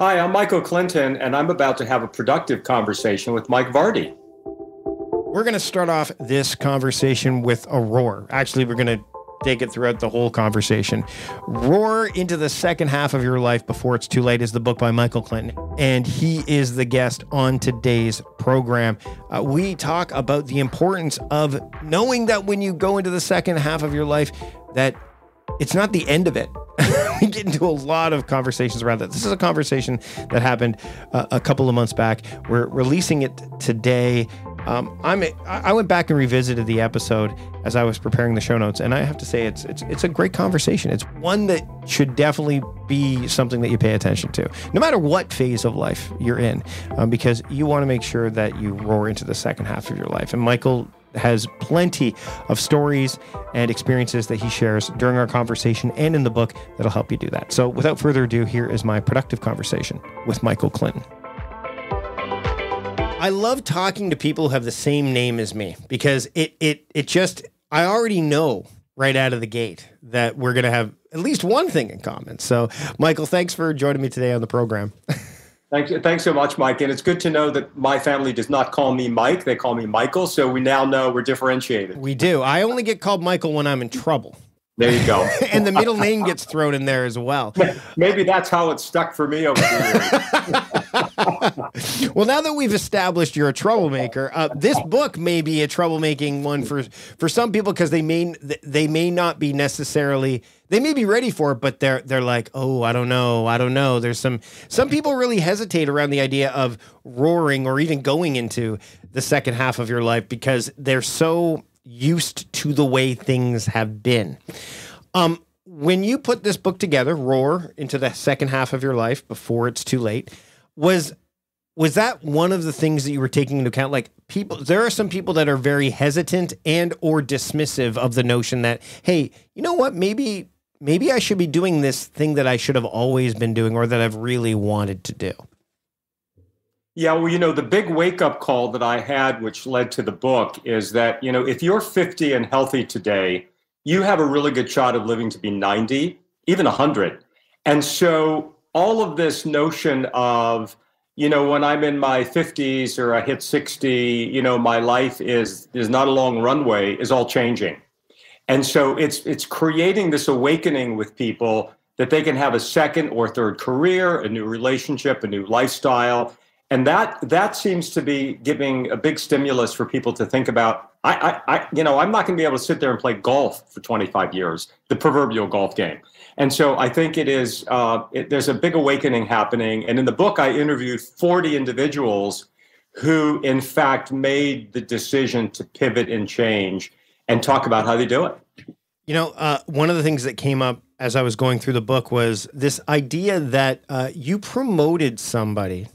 Hi, I'm Michael Clinton, and I'm about to have a productive conversation with Mike Vardy. We're going to start off this conversation with a roar. Actually, we're going to take it throughout the whole conversation. Roar into the second half of your life before it's too late is the book by Michael Clinton, and he is the guest on today's program. Uh, we talk about the importance of knowing that when you go into the second half of your life, that it's not the end of it. we get into a lot of conversations around that. This is a conversation that happened uh, a couple of months back. We're releasing it today. Um, I'm I went back and revisited the episode as I was preparing the show notes, and I have to say it's it's it's a great conversation. It's one that should definitely be something that you pay attention to, no matter what phase of life you're in, um, because you want to make sure that you roar into the second half of your life. And Michael has plenty of stories and experiences that he shares during our conversation and in the book that'll help you do that. So, without further ado, here is my productive conversation with Michael Clinton. I love talking to people who have the same name as me because it it it just I already know right out of the gate that we're going to have at least one thing in common. So, Michael, thanks for joining me today on the program. Thank you. Thanks so much, Mike. And it's good to know that my family does not call me Mike. They call me Michael. So we now know we're differentiated. We do. I only get called Michael when I'm in trouble. There you go. and the middle name gets thrown in there as well. Maybe that's how it stuck for me over the years. well, now that we've established you're a troublemaker, uh, this book may be a troublemaking one for for some people because they may they may not be necessarily they may be ready for it, but they're they're like, oh, I don't know, I don't know. There's some some people really hesitate around the idea of roaring or even going into the second half of your life because they're so used to the way things have been. Um, when you put this book together, Roar, into the second half of your life before it's too late, was was that one of the things that you were taking into account like people there are some people that are very hesitant and or dismissive of the notion that hey you know what maybe maybe i should be doing this thing that i should have always been doing or that i've really wanted to do yeah, well, you know, the big wake up call that I had, which led to the book, is that, you know, if you're 50 and healthy today, you have a really good shot of living to be 90, even 100. And so all of this notion of, you know, when I'm in my 50s or I hit 60, you know, my life is is not a long runway is all changing. And so it's it's creating this awakening with people that they can have a second or third career, a new relationship, a new lifestyle. And that that seems to be giving a big stimulus for people to think about I, I, I you know i'm not going to be able to sit there and play golf for 25 years the proverbial golf game. And so i think it is uh, it, there's a big awakening happening. And in the book i interviewed 40 individuals who in fact made the decision to pivot and change and talk about how they do it you know uh, one of the things that came up as i was going through the book was this idea that uh, you promoted somebody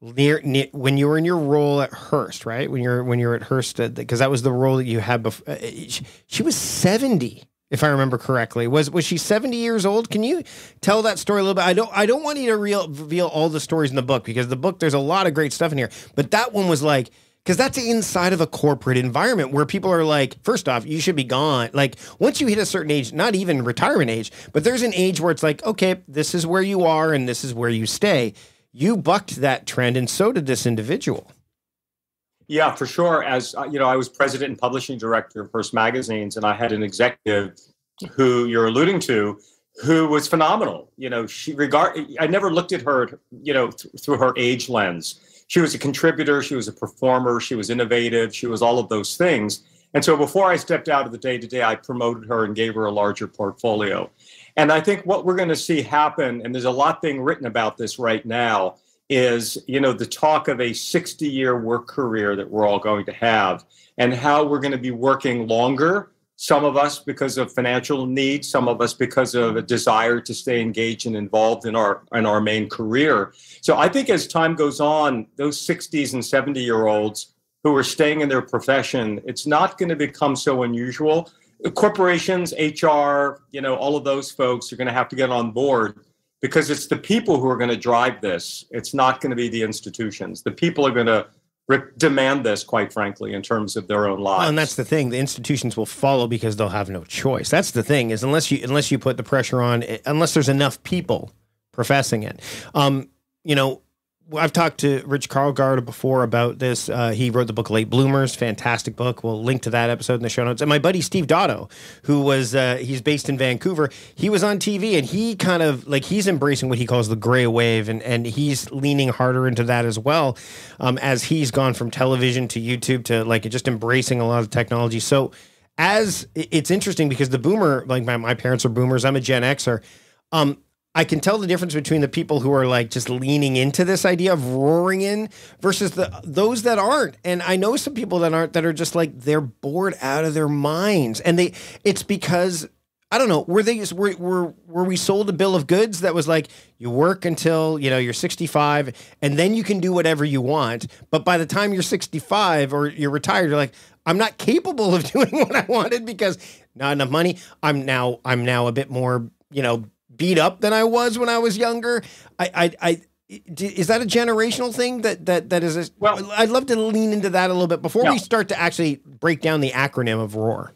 near, near, when you were in your role at Hearst, right? When you're when you're at Hearst, because uh, that was the role that you had before. Uh, she, she, was seventy, if I remember correctly. Was was she seventy years old? Can you tell that story a little bit? I don't I don't want you to reveal all the stories in the book because the book there's a lot of great stuff in here, but that one was like. Because that's inside of a corporate environment where people are like, first off, you should be gone. Like, once you hit a certain age, not even retirement age, but there's an age where it's like, okay, this is where you are and this is where you stay you bucked that trend, and so did this individual. Yeah, for sure. As uh, you know, I was president and publishing director of Hearst Magazines, and I had an executive who you're alluding to, who was phenomenal. You know, she regard. I never looked at her, you know, th- through her age lens. She was a contributor. She was a performer. She was innovative. She was all of those things. And so before I stepped out of the day to day, I promoted her and gave her a larger portfolio. And I think what we're going to see happen, and there's a lot being written about this right now, is you know the talk of a 60 year work career that we're all going to have and how we're going to be working longer some of us because of financial needs some of us because of a desire to stay engaged and involved in our in our main career so i think as time goes on those 60s and 70 year olds who are staying in their profession it's not going to become so unusual corporations, HR, you know, all of those folks are going to have to get on board because it's the people who are going to drive this. It's not going to be the institutions. The people are going to re- demand this, quite frankly, in terms of their own lives. Well, and that's the thing. The institutions will follow because they'll have no choice. That's the thing is unless you unless you put the pressure on, unless there's enough people professing it. Um, you know, I've talked to Rich Karlgaard before about this. Uh, he wrote the book Late Bloomers, fantastic book. We'll link to that episode in the show notes. And my buddy Steve Dotto, who was uh, he's based in Vancouver, he was on TV and he kind of like he's embracing what he calls the gray wave, and and he's leaning harder into that as well, um, as he's gone from television to YouTube to like just embracing a lot of technology. So as it's interesting because the boomer, like my, my parents are boomers, I'm a Gen Xer. Um, I can tell the difference between the people who are like just leaning into this idea of roaring in versus the those that aren't. And I know some people that aren't that are just like they're bored out of their minds. And they it's because I don't know, were they were were were we sold a bill of goods that was like you work until, you know, you're 65 and then you can do whatever you want, but by the time you're 65 or you're retired you're like I'm not capable of doing what I wanted because not enough money. I'm now I'm now a bit more, you know, beat up than I was when I was younger. I, I, I is that a generational thing that that that is a, well i'd love to lean into that a little bit before we start to actually break down the acronym of roar.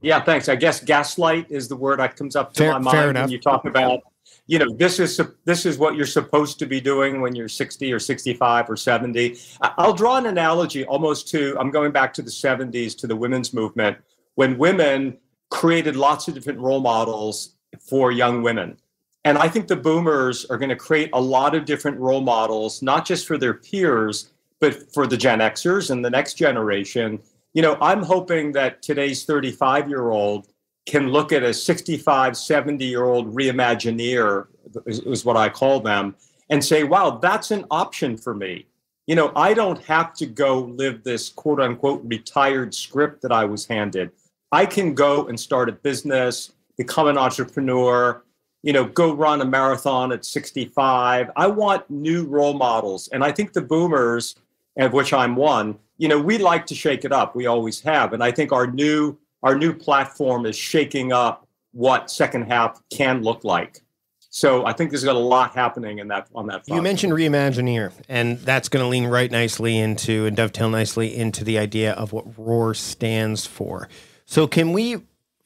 Yeah thanks. I guess gaslight is the word that comes up to fair, my mind when you talk about you know this is this is what you're supposed to be doing when you're 60 or 65 or 70 i'll draw an analogy almost to i'm going back to the 70s to the women's movement. When women created lots of different role models for young women. And I think the boomers are going to create a lot of different role models, not just for their peers, but for the Gen Xers and the next generation. You know, I'm hoping that today's 35 year old can look at a 65, 70 year old reimagineer, is what I call them, and say, wow, that's an option for me. You know, I don't have to go live this quote unquote retired script that I was handed. I can go and start a business, become an entrepreneur, you know, go run a marathon at 65. I want new role models. And I think the boomers, of which I'm one, you know, we like to shake it up. We always have. And I think our new our new platform is shaking up what second half can look like. So I think there's got a lot happening in that on that. Front. You mentioned Reimagineer, and that's going to lean right nicely into and dovetail nicely into the idea of what ROAR stands for. So can we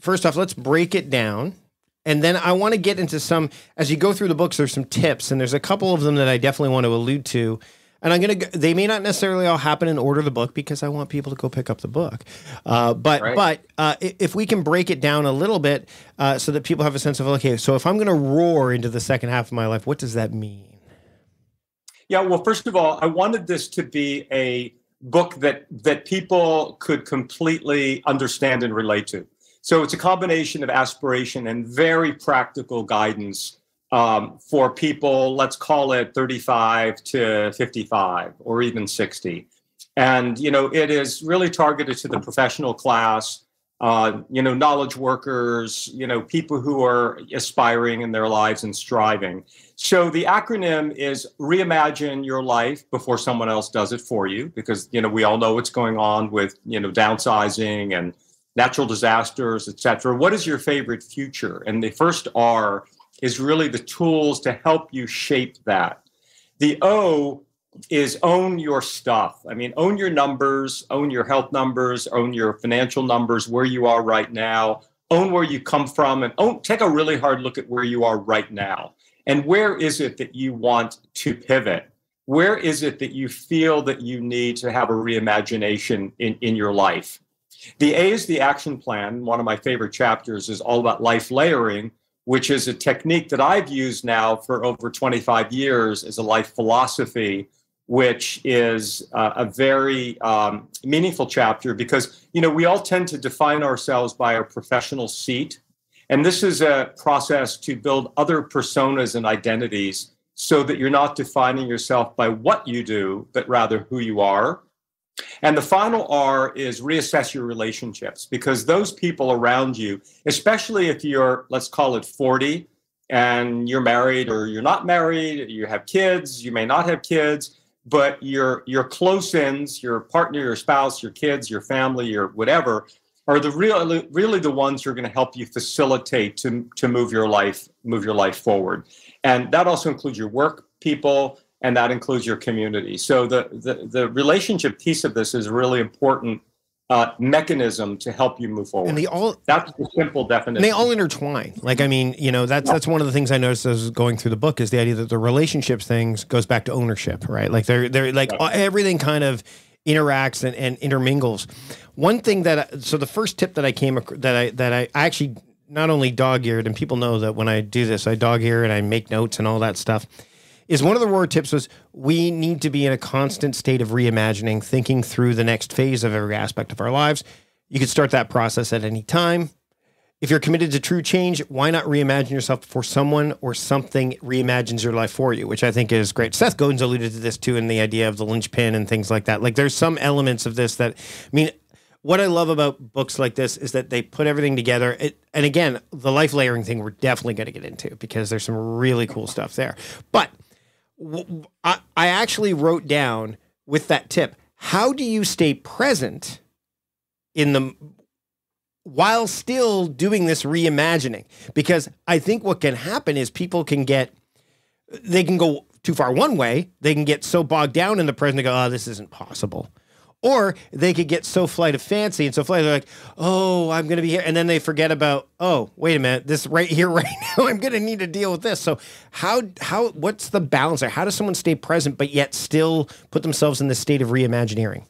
first off, let's break it down. And then I want to get into some, as you go through the books, there's some tips, and there's a couple of them that I definitely want to allude to. And I'm going to, they may not necessarily all happen in order of the book because I want people to go pick up the book. Uh, but, right. but uh, if we can break it down a little bit uh, so that people have a sense of, okay, so if I'm going to roar into the second half of my life, what does that mean? Yeah, well, first of all, I wanted this to be a book that that people could completely understand and relate to. So it's a combination of aspiration and very practical guidance um, for people, let's call it 35 to 55 or even 60. And, you know, it is really targeted to the professional class, uh, you know, knowledge workers, you know, people who are aspiring in their lives and striving. So the acronym is reimagine your life before someone else does it for you, because, you know, we all know what's going on with, you know, downsizing and natural disasters, etc. What is your favorite future? And the first R is really the tools to help you shape that. The O is own your stuff. I mean, own your numbers, own your health numbers, own your financial numbers, where you are right now, own where you come from, and own, take a really hard look at where you are right now. And where is it that you want to pivot? Where is it that you feel that you need to have a reimagination in, in your life? The A is the action plan. One of my favorite chapters is all about life layering, which is a technique that I've used now for over 25 years as a life philosophy, which is uh, a very um, meaningful chapter because you know we all tend to define ourselves by our professional seat, and this is a process to build other personas and identities so that you're not defining yourself by what you do, but rather who you are and the final R is reassess your relationships because those people around you, especially if you're, let's call it 40 and you're married or you're not married, you have kids, you may not have kids, but your your close ins, your partner, your spouse, your kids, your family, your whatever, are the real really the ones who are going to help you facilitate to to move your life move your life forward. And that also includes your work people, and that includes your community. So the the, the relationship piece of this is a really important uh, mechanism to help you move forward. And they all that's the simple definition. And they all intertwine. Like I mean, you know, that's that's one of the things I noticed as going through the book is the idea that the relationships things goes back to ownership, right? Like they're they're like right. everything kind of interacts and, and intermingles. One thing that so the first tip that I came that I that I, I actually not only dog eared and people know that when I do this I dog ear and I make notes and all that stuff is one of the Roar tips was we need to be in a constant state of reimagining, thinking through the next phase of every aspect of our lives. You could start that process at any time. If you're committed to true change, why not reimagine yourself before someone or something reimagines your life for you, which I think is great. Seth Godin's alluded to this too in the idea of the linchpin and things like that. Like there's some elements of this that, I mean, what I love about books like this is that they put everything together. It, and again, the life layering thing, we're definitely going to get into because there's some really cool stuff there. But I, I actually wrote down with that tip how do you stay present in the while still doing this reimagining? Because i think what can happen is people can get they can go too far one way they can get so bogged down in the present they go oh this isn't possible or they could get so flight of fancy and so flight, they're like, oh, I'm going to be here. And then they forget about, oh, wait a minute, this right here, right now, I'm going to need to deal with this. So, how, how, what's the balance there? How does someone stay present, but yet still put themselves in the state of reimagineering?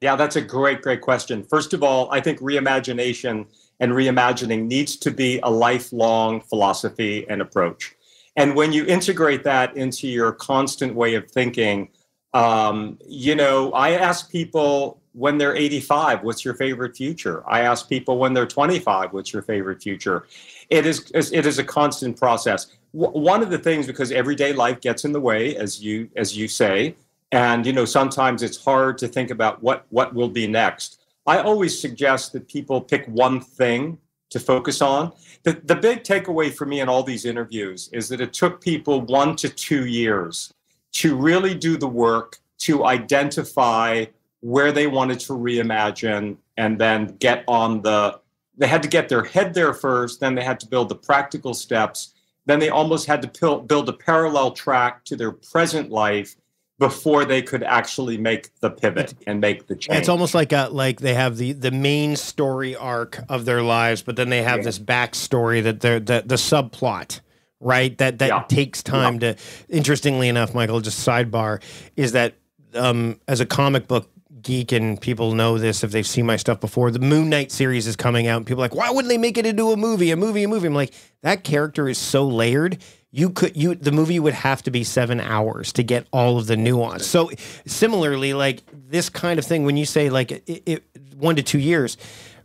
Yeah, that's a great, great question. First of all, I think reimagination and reimagining needs to be a lifelong philosophy and approach. And when you integrate that into your constant way of thinking, um, you know, I ask people when they're 85, what's your favorite future? I ask people when they're 25, what's your favorite future? It is it is a constant process. one of the things because everyday life gets in the way, as you as you say, and you know sometimes it's hard to think about what what will be next. I always suggest that people pick one thing to focus on. The, the big takeaway for me in all these interviews is that it took people one to two years to really do the work to identify where they wanted to reimagine and then get on the they had to get their head there first then they had to build the practical steps then they almost had to build a parallel track to their present life before they could actually make the pivot and make the change. It's almost like a, like they have the the main story arc of their lives, but then they have yeah. this backstory that they're the the subplot right? That that yeah. takes time yeah. to. Interestingly enough, Michael, just sidebar is that um, as a comic book geek and people know this if they've seen my stuff before. The Moon Knight series is coming out, and people are like, why wouldn't they make it into a movie? A movie, a movie. I'm like, that character is so layered. You could you the movie would have to be seven hours to get all of the nuance. So similarly, like this kind of thing, when you say like it, it, one to two years,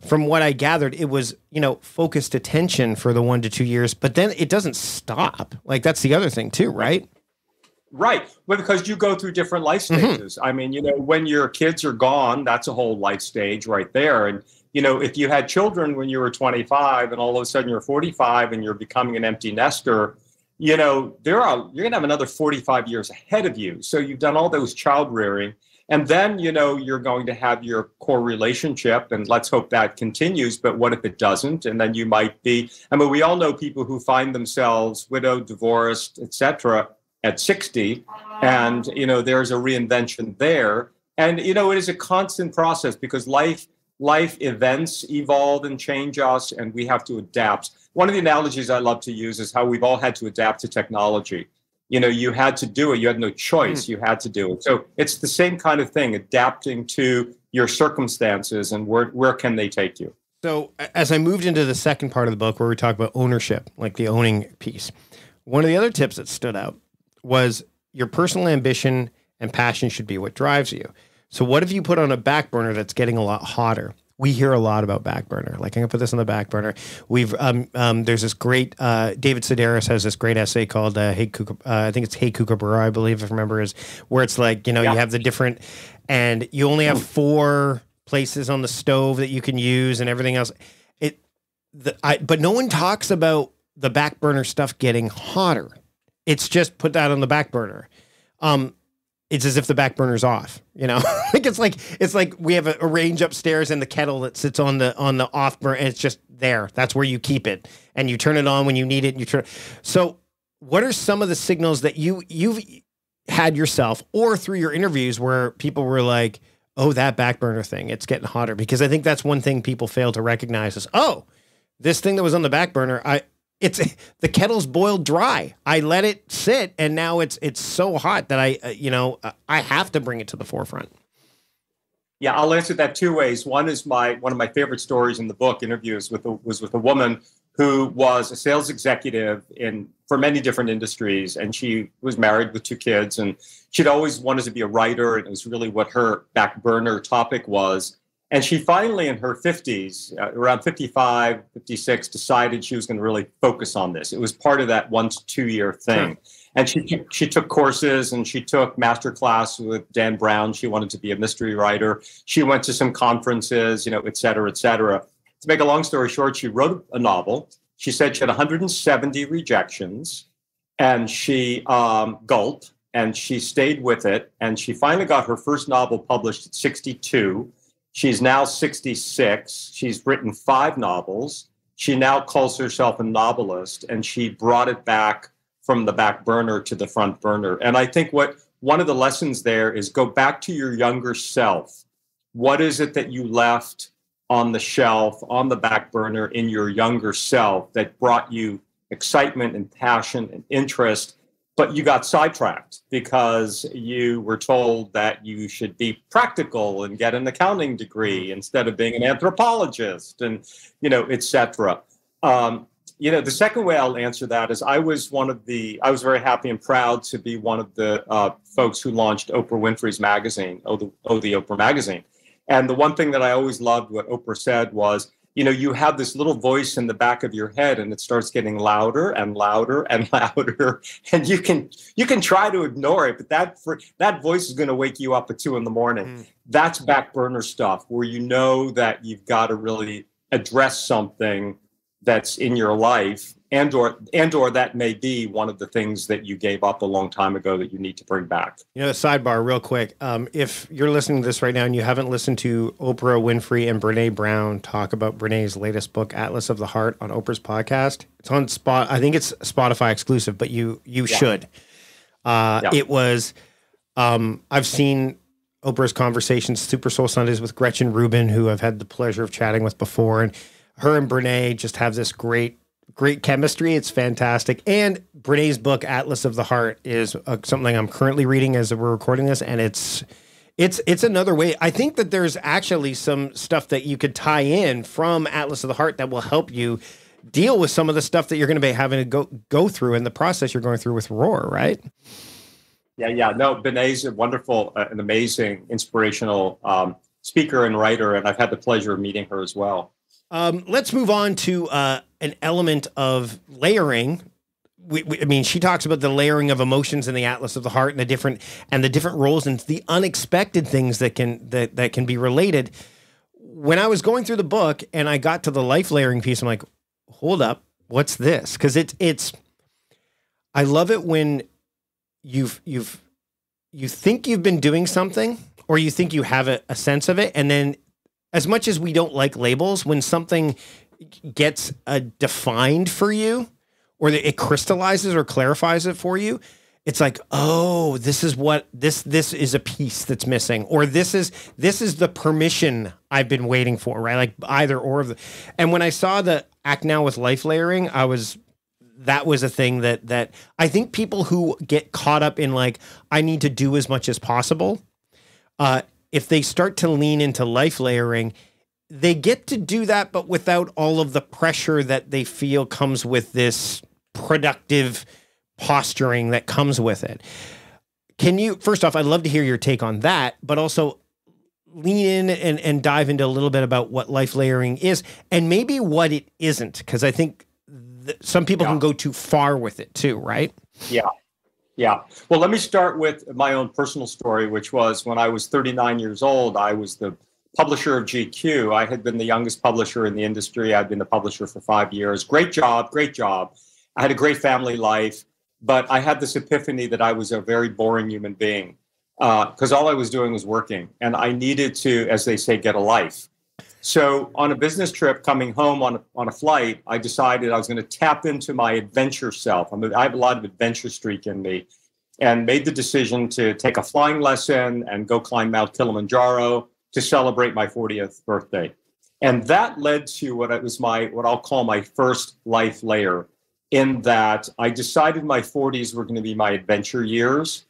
from what I gathered, it was, you know, focused attention for the one to two years, but then it doesn't stop. Like that's the other thing too, right? Right. Well, because you go through different life mm-hmm. stages. Mm-hmm. I mean, you know, when your kids are gone, that's a whole life stage right there. And, you know, if you had children when you were 25 and all of a sudden you're 45 and you're becoming an empty nester, you know, there are, you're going to have another 45 years ahead of you. So you've done all those child rearing and then, you know, you're going to have your core relationship, and let's hope that continues. But what if it doesn't? And then you might be, I mean, we all know people who find themselves widowed, divorced, etc., at 60. And, you know, there's a reinvention there. And, you know, it is a constant process because life life events evolve and change us and we have to adapt one of the analogies i love to use is how we've all had to adapt to technology you know you had to do it. You had no choice. Mm. you had to do it. So it's the same kind of thing adapting to your circumstances and where, where can they take you. So as i moved into the second part of the book where we talk about ownership like the owning piece one of the other tips that stood out was your personal ambition and passion should be what drives you. So what have you put on a back burner that's getting a lot hotter we hear a lot about back burner. Like I'm gonna put this on the back burner. We've um, um, there's this great uh, David Sedaris has this great essay called uh, Hey Kookaburra. Uh, I think it's Hey Kookaburra, I believe, if I remember, is where it's like you know yeah. you have the different, and you only have four places on the stove that you can use and everything else. It, the, I, but no one talks about the back burner stuff getting hotter. It's just put that on the back burner. Um, it's as if the back burner's off. You know, like it's like it's like we have a, a, range upstairs and the kettle that sits on the on the off burner, and it's just there. That's where you keep it, and you turn it on when you need it. And you turn. So, what are some of the signals that you you've had yourself or through your interviews where people were like, oh, that back burner thing, it's getting hotter. Because I think that's one thing people fail to recognize is, oh, this thing that was on the back burner, I it's the kettle's boiled dry. I let it sit, and now it's it's so hot that I, uh, you know, uh, I have to bring it to the forefront. Yeah, I'll answer that two ways. One is my one of my favorite stories in the book. Interviews with a, was with a woman who was a sales executive in for many different industries, and she was married with two kids, and she'd always wanted to be a writer, and it was really what her back burner topic was. And she finally, in her 50s, uh, around 55, 56, decided she was going to really focus on this. It was part of that one to two year thing. And she, she took courses and she took master class with Dan Brown. She wanted to be a mystery writer. She went to some conferences, you know, et cetera, et cetera. To make a long story short, she wrote a novel. She said she had 170 rejections and she um, gulped and she stayed with it. And she finally got her first novel published at 62 She's now 66. She's written five novels. She now calls herself a novelist, and she brought it back from the back burner to the front burner. And I think what one of the lessons there is go back to your younger self. What is it that you left on the shelf, on the back burner in your younger self that brought you excitement and passion and interest but you got sidetracked because you were told that you should be practical and get an accounting degree instead of being an anthropologist and you know etc um, you know the second way i'll answer that is i was one of the i was very happy and proud to be one of the uh, folks who launched oprah winfrey's magazine oh the, oh the oprah magazine. And the one thing that i always loved what oprah said was you know you have this little voice in the back of your head and it starts getting louder and louder and louder and you can you can try to ignore it but that that voice is going to wake you up at two in the morning mm. that's back burner stuff where you know that you've got to really address something that's in your life and or and or that may be one of the things that you gave up a long time ago that you need to bring back you know sidebar real quick um, if you're listening to this right now and you haven't listened to oprah winfrey and brene brown talk about brene's latest book atlas of the heart on oprah's podcast it's on spot i think it's spotify exclusive but you you yeah. should uh, yeah. it was um, i've seen oprah's conversations super soul sundays with gretchen rubin who i've had the pleasure of chatting with before and her and brene just have this great great chemistry. It's fantastic. And Brene's book, Atlas of the Heart, is uh, something I'm currently reading as we're recording this, and it's it's it's another way. I think that there's actually some stuff that you could tie in from Atlas of the Heart that will help you deal with some of the stuff that you're going to be having to go go through in the process you're going through with Roar, right? Yeah, yeah. No, Brene's a wonderful, uh, an amazing, inspirational um, speaker and writer, and I've had the pleasure of meeting her as well. Um, let's move on to uh, an element of layering. We, we, I mean, she talks about the layering of emotions in the atlas of the heart and the different and the different roles and the unexpected things that can that that can be related. When I was going through the book and I got to the life layering piece, I'm like, hold up, what's this? Because it's it's. I love it when you've you've you think you've been doing something or you think you have a, a sense of it and then as much as we don't like labels, when something gets uh, defined for you or it crystallizes or clarifies it for you, it's like, oh, this is what this this is a piece that's missing, or this is this is the permission I've been waiting for, right? Like either or of the. And when I saw the act now with life layering, I was that was a thing that that I think people who get caught up in like I need to do as much as possible, uh, if they start to lean into life layering, they get to do that, but without all of the pressure that they feel comes with this productive posturing that comes with it. Can you, first off, I'd love to hear your take on that, but also lean in and, and dive into a little bit about what life layering is and maybe what it isn't, because I think th- some people yeah. can go too far with it too, right? Yeah. Yeah. Well, let me start with my own personal story, which was when I was 39 years old, I was the publisher of GQ. I had been the youngest publisher in the industry. I'd been the publisher for five years. Great job, great job. I had a great family life, but I had this epiphany that I was a very boring human being because uh, all I was doing was working, and I needed to, as they say, get a life. So on a business trip coming home on a, on a flight, I decided I was going to tap into my adventure self. I'm a, I have a lot of adventure streak in me. and made the decision to take a flying lesson and go climb Mount Kilimanjaro to celebrate my 40th birthday. And that led to what it was my what I'll call my first life layer in that I decided my 40s were going to be my adventure years.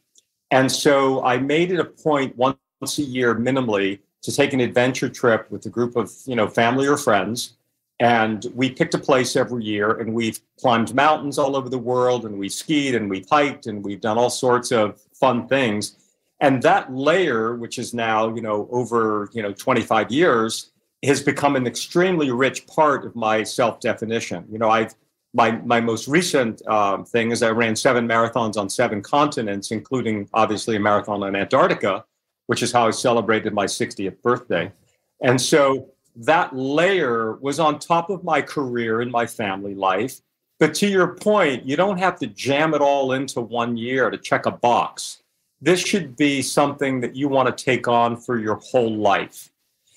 And so I made it a point once a year minimally to take an adventure trip with a group of, you know, family or friends. And we picked a place every year and we've climbed mountains all over the world and we skied and we've hiked and we've done all sorts of fun things. And that layer, which is now, you know, over, you know, 25 years, has become an extremely rich part of my self-definition. You know, I've my my most recent um, thing is I ran seven marathons on seven continents, including obviously a marathon in Antarctica, which is how I celebrated my 60th birthday. And so that layer was on top of my career and my family life. But to your point, you don't have to jam it all into one year to check a box. This should be something that you want to take on for your whole life.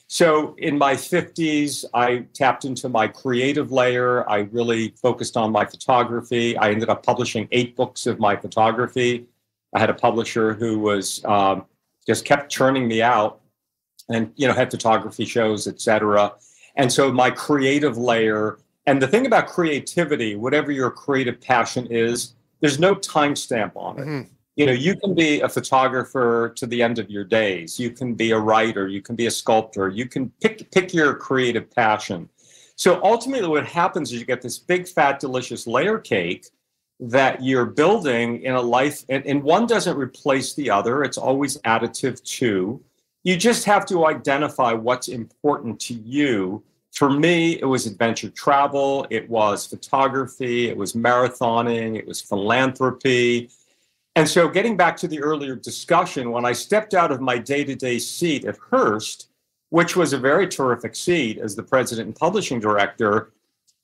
So in my 50s, I tapped into my creative layer. I really focused on my photography. I ended up publishing eight books of my photography. I had a publisher who was um, just kept churning me out and you know had photography shows etc and so my creative layer and the thing about creativity whatever your creative passion is there's no timestamp on it. Mm-hmm. You know you can be a photographer to the end of your days. You can be a writer. You can be a sculptor. You can pick pick your creative passion. So ultimately what happens is you get this big fat delicious layer cake that you're building in a life and, and one doesn't replace the other it's always additive to. You just have to identify what's important to you. For me it was adventure travel it was photography it was marathoning it was philanthropy. And so, getting back to the earlier discussion, when I stepped out of my day to day seat at Hearst, which was a very terrific seat as the president and publishing director,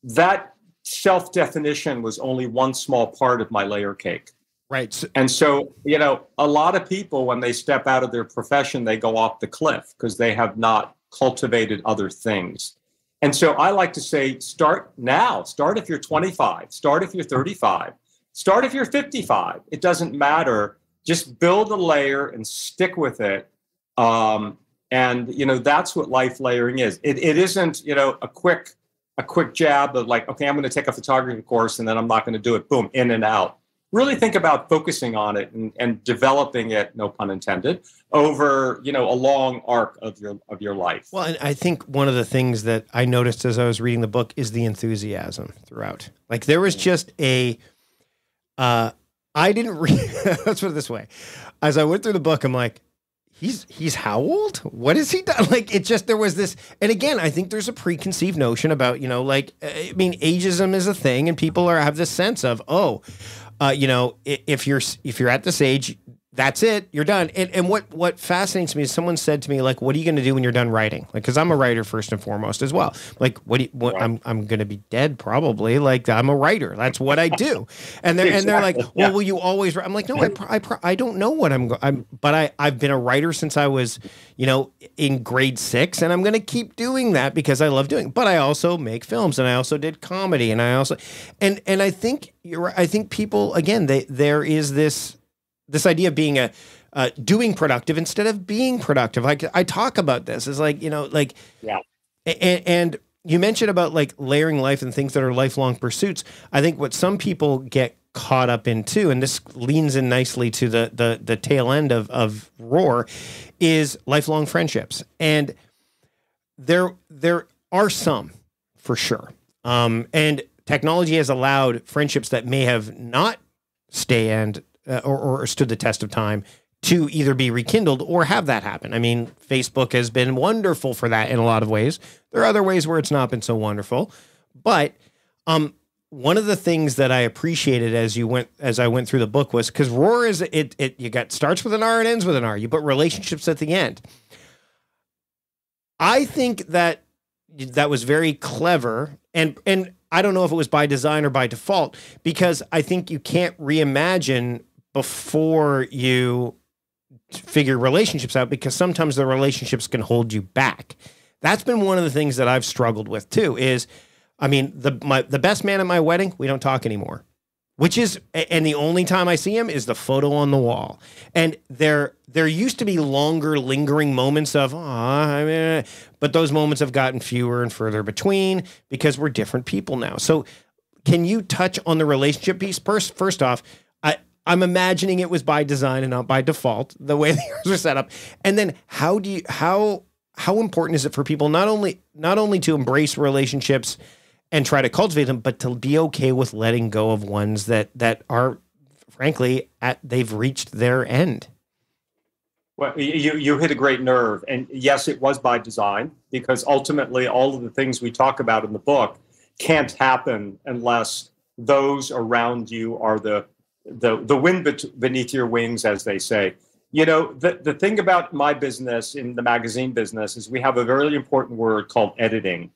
that self definition was only one small part of my layer cake. Right. And so, you know, a lot of people, when they step out of their profession, they go off the cliff because they have not cultivated other things. And so I like to say, start now. Start if you're 25, start if you're 35 Start if you're 55. It doesn't matter. Just build a layer and stick with it. Um, and you know that's what life layering is. It, it isn't you know a quick a quick jab of like okay I'm going to take a photography course and then I'm not going to do it. Boom in and out. Really think about focusing on it and, and developing it. No pun intended. Over you know a long arc of your of your life. Well, and I think one of the things that I noticed as I was reading the book is the enthusiasm throughout. Like there was just a uh, I didn't read. let's put it this way: as I went through the book, I'm like, he's he's how old? What has he done? Like it just there was this, and again, I think there's a preconceived notion about you know, like I mean, ageism is a thing, and people are have this sense of oh, uh, you know, if you're if you're at this age, that's it you're done. And, and what what fascinates me is someone said to me like what are you going to do when you're done writing? Like because i'm a writer first and foremost as well. Like what do you, what, i'm, I'm going to be dead probably like i'm a writer. That's what i do. And they're exactly. and they're like well yeah. will you always write? I'm like no I, I, I don't know what i'm i'm but i i've been a writer since i was you know in grade six and i'm going to keep doing that because i love doing it. but i also make films and i also did comedy and i also and and i think you're i think people again they there is this this idea of being a uh, doing productive instead of being productive. Like I talk about this is like you know like yeah, and, and you mentioned about like layering life and things that are lifelong pursuits. I think what some people get caught up in too, and this leans in nicely to the the the tail end of of Roar, is lifelong friendships, and there there are some for sure, um, and technology has allowed friendships that may have not stay and uh, or, or stood the test of time to either be rekindled or have that happen. I mean, Facebook has been wonderful for that in a lot of ways. There are other ways where it's not been so wonderful, but um, one of the things that I appreciated as you went as I went through the book was because Roar is it it you got starts with an R and ends with an R. You put relationships at the end. I think that that was very clever and and I don't know if it was by design or by default because I think you can't reimagine before you figure relationships out because sometimes the relationships can hold you back. That's been one of the things that I've struggled with too is I mean the my the best man at my wedding, we don't talk anymore. which is and the only time I see him is the photo on the wall. And there there used to be longer lingering moments of ah, I mean, but those moments have gotten fewer and further between because we're different people now. So can you touch on the relationship piece first? First off, I'm imagining it was by design and not by default the way the yours are set up. And then how do you how how important is it for people not only not only to embrace relationships and try to cultivate them, but to be okay with letting go of ones that that are frankly at they've reached their end. Well, you you hit a great nerve, and yes, it was by design because ultimately all of the things we talk about in the book can't happen unless those around you are the the the wind beneath your wings, as they say. You know, the, the thing about my business in the magazine business is we have a very important word called editing.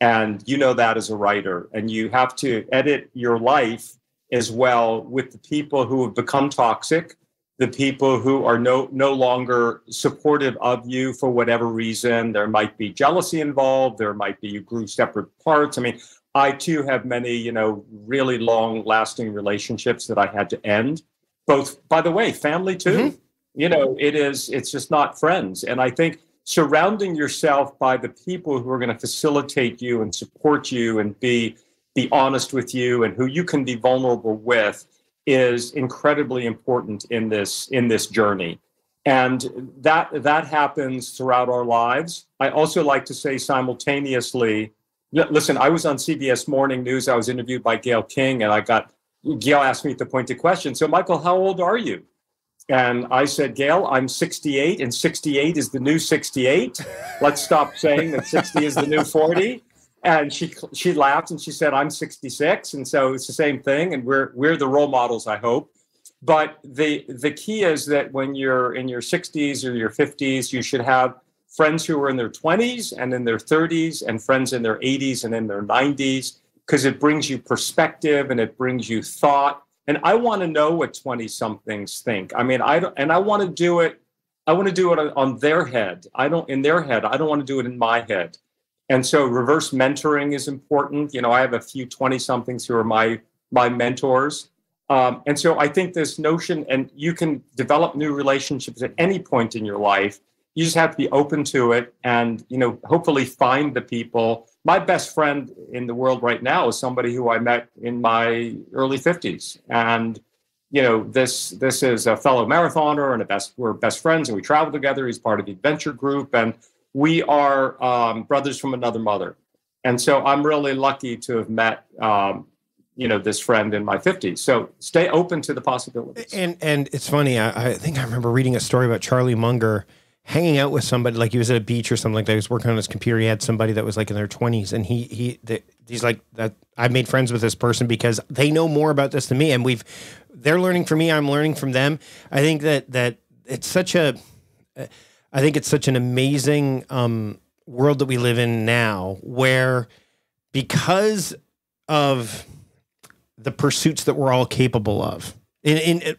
And you know that as a writer. And you have to edit your life as well with the people who have become toxic, the people who are no, no longer supportive of you for whatever reason. There might be jealousy involved, there might be you grew separate parts. I mean, I too have many, you know, really long lasting relationships that I had to end. Both, by the way, family too. Mm-hmm. You know, it is, it's just not friends. And I think surrounding yourself by the people who are going to facilitate you and support you and be be honest with you and who you can be vulnerable with is incredibly important in this in this journey and that that happens throughout our lives i also like to say simultaneously listen i was on cbs morning news i was interviewed by Gayle king and i got Gayle asked me the pointed question so michael how old are you and I said, Gayle, I'm 68, and 68 is the new 68. Let's stop saying that 60 is the new 40. And she she laughed and she said, I'm 66. And so it's the same thing. And we're we're the role models, I hope. But the the key is that when you're in your 60s or your 50s, you should have friends who are in their 20s and in their 30s, and friends in their 80s and in their 90s, because it brings you perspective and it brings you thought and I want to know what 20 somethings think. I mean, I don't, and I want to do it. I want to do it on their head. I don't in their head. I don't want to do it in my head. And so reverse mentoring is important. You know, I have a few 20 somethings who are my my mentors. Um, and so I think this notion, and you can develop new relationships at any point in your life. You just have to be open to it, and you know, hopefully find the people my best friend in the world right now is somebody who I met in my early 50s. And you know, this this is a fellow marathoner and a best we're best friends and we travel together. He's part of the adventure group and we are um, brothers from another mother. And so I'm really lucky to have met um, you know this friend in my 50s so stay open to the possibilities and and it's funny I, I think i remember reading a story about charlie munger hanging out with somebody like he was at a beach or something like that. He was working on his computer. He had somebody that was like in their twenties, and he he the, he's like that. I've made friends with this person because they know more about this than me, and we've they're learning from me. I'm learning from them. I think that that it's such a, I think it's such an amazing um, world that we live in now, where because of the pursuits that we're all capable of in, in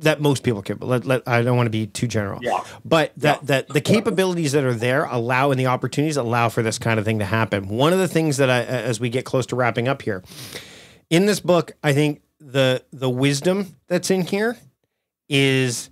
that most people can. Let, let, I don't want to be too general. Yeah. But that yeah. that the capabilities that are there allow and the opportunities allow for this kind of thing to happen. One of the things that I, as we get close to wrapping up here, in this book, I think the the wisdom that's in here is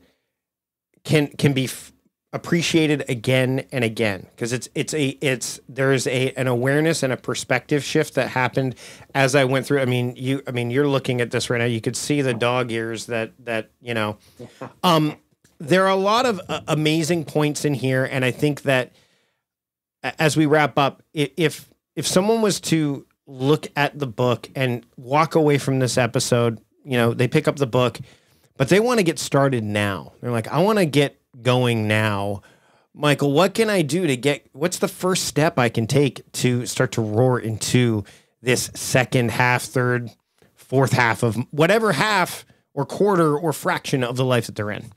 can can be f- appreciated again and again because it's it's a it's there's a an awareness and a perspective shift that happened as I went through. I mean, you I mean, you're looking at this right now. You could see the dog ears that that you know. Um, there are a lot of uh, amazing points in here, and I think that as we wrap up, if if someone was to look at the book and walk away from this episode, you know, they pick up the book, but they want to get started now. They're like, I want to get going now. Michael, what can I do to get what's the first step I can take to start to roar into this second half, third, fourth half of whatever half or quarter or fraction of the life that they're in?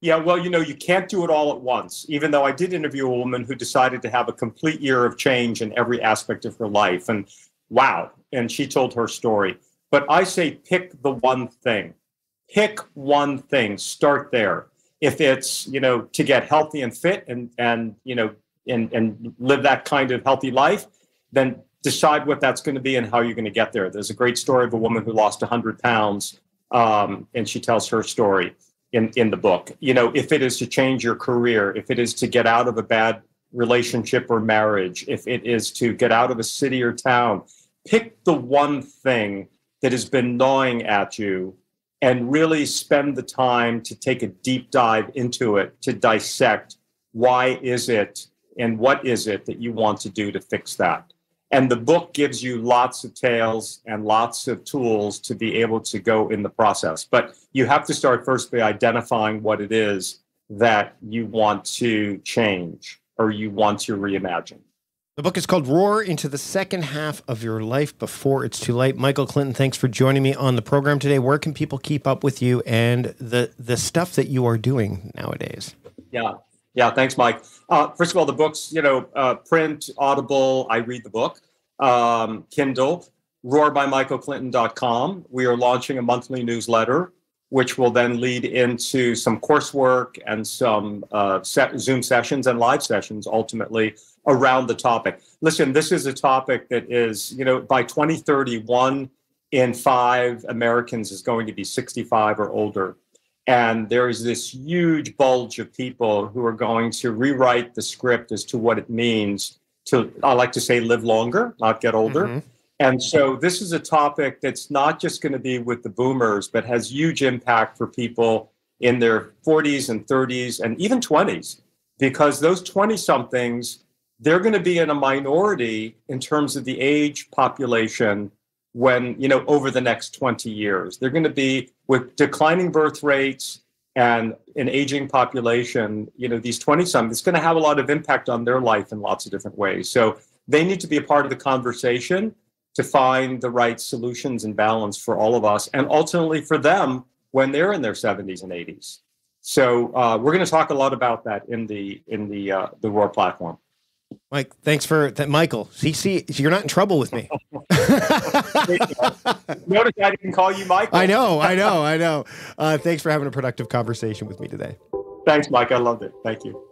Yeah, well, you know, you can't do it all at once. Even though I did interview a woman who decided to have a complete year of change in every aspect of her life. And wow. And she told her story. But I say pick the one thing pick one thing start there if it's you know to get healthy and fit and and you know and and live that kind of healthy life then decide what that's going to be and how you're going to get there. There's a great story of a woman who lost 100 pounds, um, and she tells her story in, in the book. You know, if it is to change your career, if it is to get out of a bad relationship or marriage, if it is to get out of a city or town, pick the one thing that has been gnawing at you and really spend the time to take a deep dive into it to dissect why is it and what is it that you want to do to fix that. And the book gives you lots of tales and lots of tools to be able to go in the process. But you have to start first by identifying what it is that you want to change or you want to reimagine the book is called Roar into the second half of your life before it's too late. Michael Clinton, thanks for joining me on the program today. Where can people keep up with you and the the stuff that you are doing nowadays? Yeah. Yeah, thanks, Mike. Uh, first of all, the books, you know, uh, print, Audible, I read the book, um, Kindle, roarbymichaelclinton.com. We are launching a monthly newsletter, which will then lead into some coursework and some uh, set Zoom sessions and live sessions ultimately around the topic. Listen, this is a topic that is, you know, by 2031, in five Americans is going to be 65 or older. And there is this huge bulge of people who are going to rewrite the script as to what it means to, I like to say, live longer, not get older. Mm-hmm. And so this is a topic that's not just going to be with the boomers, but has huge impact for people in their 40s and 30s and even 20s, because those 20 somethings they're going to be in a minority in terms of the age population when you know over the next 20 years. They're going to be with declining birth rates and an aging population you know these 20 some it's going to have a lot of impact on their life in lots of different ways. So they need to be a part of the conversation to find the right solutions and balance for all of us and ultimately for them when they're in their 70s and 80s so uh, we're going to talk a lot about that in the in the uh, the roar platform Mike, thanks for that. Michael, see, see, you're not in trouble with me. Notice I didn't call you Michael. I know, I know, I know. Uh, thanks for having a productive conversation with me today. Thanks, Mike. I loved it. Thank you.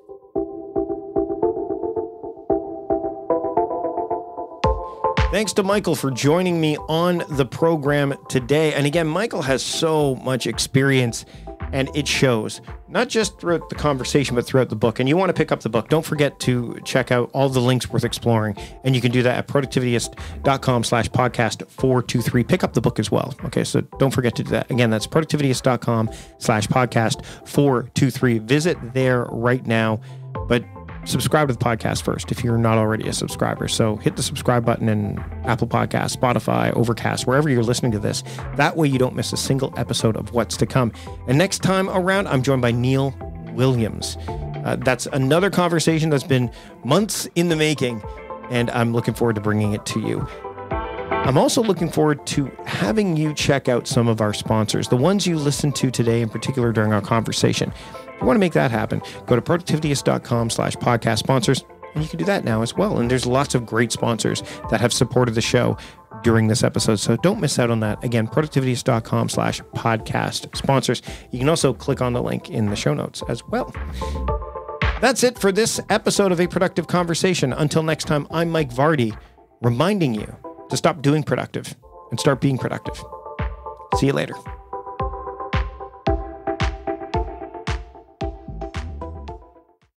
Thanks to Michael for joining me on the program today. And again, Michael has so much experience and it shows not just throughout the conversation but throughout the book. And you want to pick up the book. Don't forget to check out all the links worth exploring. And you can do that at productivityist.com slash podcast 423 pick up the book as well. Okay so don't forget to do that. Again that's productivityist.com slash podcast 423 visit there right now. But subscribe to the podcast first if you're not already a subscriber. So hit the subscribe button in Apple Podcasts, Spotify, Overcast, wherever you're listening to this. That way you don't miss a single episode of what's to come. And next time around, I'm joined by Neil Williams. Uh, that's another conversation that's been months in the making, and I'm looking forward to bringing it to you. I'm also looking forward to having you check out some of our sponsors, the ones you listened to today in particular during our conversation you want to make that happen, go to productivityist.com slash podcast sponsors, and you can do that now as well. And there's lots of great sponsors that have supported the show during this episode. So don't miss out on that. Again, productivityist.com slash podcast sponsors. You can also click on the link in the show notes as well. That's it for this episode of A Productive Conversation. Until next time, I'm Mike Vardy, reminding you to stop doing productive and start being productive. See you later.